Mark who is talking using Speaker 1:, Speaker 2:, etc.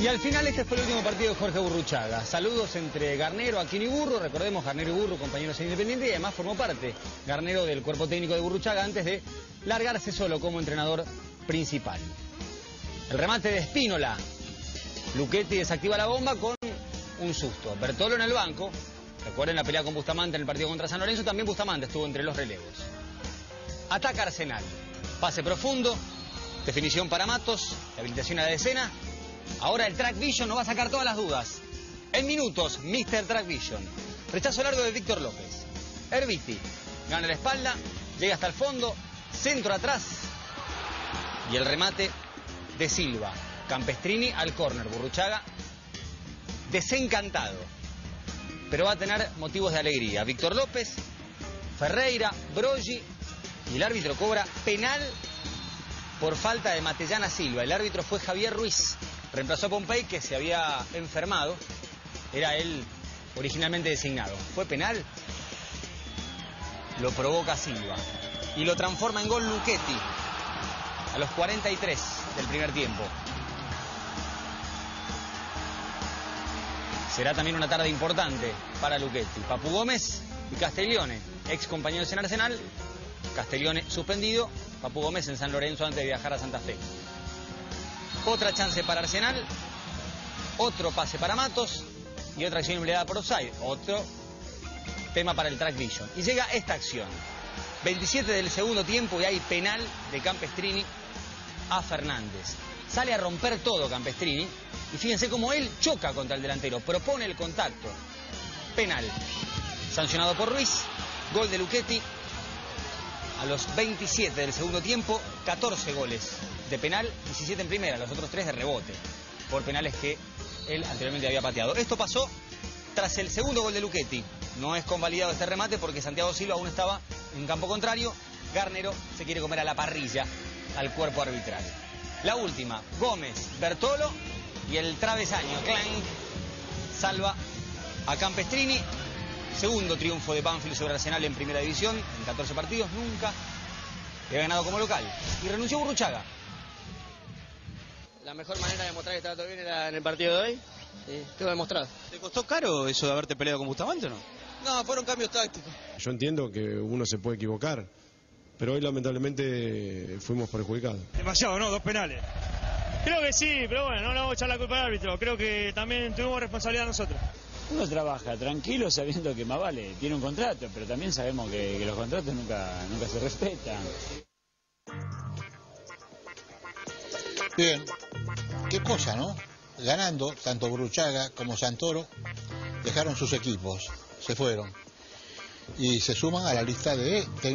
Speaker 1: Y al final este fue el último partido de Jorge Burruchaga. Saludos entre Garnero, Aquino y Burro. Recordemos Garnero y Burro, compañeros en Independiente, y además formó parte Garnero del cuerpo técnico de Burruchaga antes de largarse solo como entrenador principal. El remate de Espínola. Luchetti desactiva la bomba con un susto. Bertolo en el banco. Recuerden la pelea con Bustamante en el partido contra San Lorenzo. También Bustamante estuvo entre los relevos. Ataca Arsenal. Pase profundo. Definición para Matos. Habilitación a la decena. Ahora el Track Vision nos va a sacar todas las dudas. En minutos, Mr. Track Vision. Rechazo largo de Víctor López. Herbiti. Gana la espalda. Llega hasta el fondo. Centro atrás. Y el remate de Silva. Campestrini al córner. Burruchaga desencantado. Pero va a tener motivos de alegría. Víctor López, Ferreira, Broggi y el árbitro cobra penal por falta de Matellana Silva. El árbitro fue Javier Ruiz. Reemplazó a Pompey que se había enfermado. Era él originalmente designado. ¿Fue penal? Lo provoca Silva. Y lo transforma en gol Luchetti. A los 43 del primer tiempo. Será también una tarde importante para Luchetti. Papu Gómez y Castellone, ex compañeros en Arsenal. Castellone suspendido, Papu Gómez en San Lorenzo antes de viajar a Santa Fe. Otra chance para Arsenal, otro pase para Matos y otra acción empleada por Offside. Otro tema para el track vision. Y llega esta acción. 27 del segundo tiempo y hay penal de Campestrini a Fernández. Sale a romper todo Campestrini y fíjense cómo él choca contra el delantero, propone el contacto. Penal. Sancionado por Ruiz, gol de Luchetti. A los 27 del segundo tiempo, 14 goles de penal, 17 en primera, los otros 3 de rebote, por penales que él anteriormente había pateado. Esto pasó tras el segundo gol de Luchetti. No es convalidado este remate porque Santiago Silva aún estaba en campo contrario. Garnero se quiere comer a la parrilla al cuerpo arbitral. La última, Gómez, Bertolo y el travesaño, Klein, salva a Campestrini. Segundo triunfo de Banfield sobre Arsenal en primera división, en 14 partidos, nunca he ganado como local. Y renunció Burruchaga.
Speaker 2: La mejor manera de mostrar que estaba todo bien era en el partido de hoy. Y quedó demostrado.
Speaker 3: ¿Te costó caro eso de haberte peleado con Bustamante o no?
Speaker 2: No, fueron cambios tácticos.
Speaker 4: Yo entiendo que uno se puede equivocar, pero hoy lamentablemente fuimos perjudicados.
Speaker 5: Demasiado, ¿no? Dos penales. Creo que sí, pero bueno, no le vamos a echar la culpa al árbitro. Creo que también tuvimos responsabilidad nosotros.
Speaker 6: Uno trabaja tranquilo sabiendo que más vale, tiene un contrato, pero también sabemos que, que los contratos nunca, nunca se respetan.
Speaker 7: Bien, qué cosa, ¿no? Ganando, tanto Bruchaga como Santoro dejaron sus equipos, se fueron. Y se suman a la lista de